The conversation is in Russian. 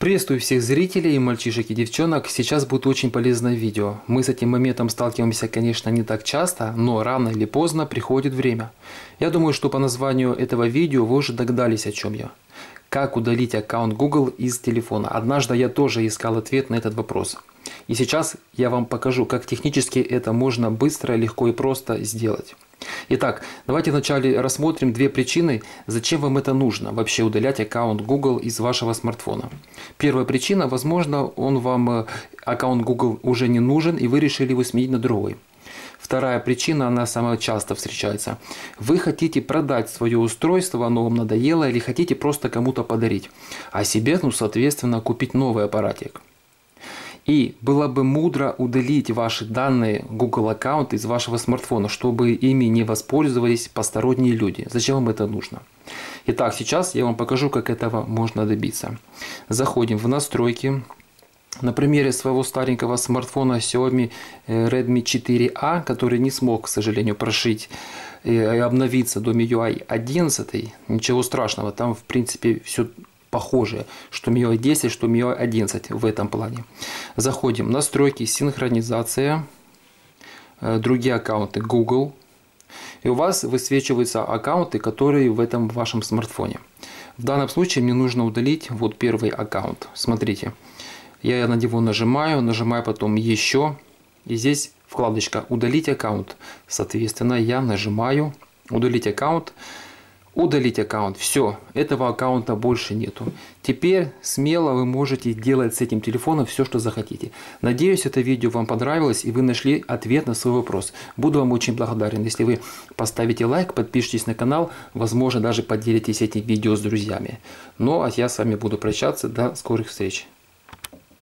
Приветствую всех зрителей, мальчишек и девчонок. Сейчас будет очень полезное видео. Мы с этим моментом сталкиваемся, конечно, не так часто, но рано или поздно приходит время. Я думаю, что по названию этого видео вы уже догадались, о чем я. Как удалить аккаунт Google из телефона. Однажды я тоже искал ответ на этот вопрос. И сейчас я вам покажу, как технически это можно быстро, легко и просто сделать. Итак, давайте вначале рассмотрим две причины, зачем вам это нужно, вообще удалять аккаунт Google из вашего смартфона. Первая причина, возможно, он вам, э, аккаунт Google уже не нужен, и вы решили его сменить на другой. Вторая причина, она самая часто встречается. Вы хотите продать свое устройство, оно вам надоело, или хотите просто кому-то подарить, а себе, ну, соответственно, купить новый аппаратик. И было бы мудро удалить ваши данные Google аккаунт из вашего смартфона, чтобы ими не воспользовались посторонние люди. Зачем вам это нужно? Итак, сейчас я вам покажу, как этого можно добиться. Заходим в настройки. На примере своего старенького смартфона Xiaomi э, Redmi 4A, который не смог, к сожалению, прошить и обновиться до MIUI 11, ничего страшного, там в принципе все похожие, что MIUI 10, что MIUI 11 в этом плане. Заходим, настройки, синхронизация, э, другие аккаунты Google, и у вас высвечиваются аккаунты, которые в этом вашем смартфоне. В данном случае мне нужно удалить вот первый аккаунт. Смотрите, я на него нажимаю, нажимаю потом еще, и здесь вкладочка «Удалить аккаунт». Соответственно, я нажимаю «Удалить аккаунт», удалить аккаунт. Все, этого аккаунта больше нету. Теперь смело вы можете делать с этим телефоном все, что захотите. Надеюсь, это видео вам понравилось и вы нашли ответ на свой вопрос. Буду вам очень благодарен, если вы поставите лайк, подпишитесь на канал, возможно, даже поделитесь этим видео с друзьями. Ну, а я с вами буду прощаться. До скорых встреч.